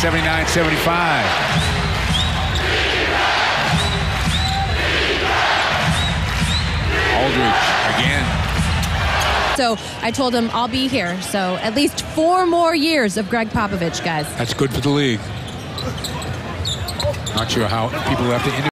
79-75. Aldridge again. So I told him I'll be here. So at least four more years of Gregg Popovich, guys. That's good for the league. Not sure how people have to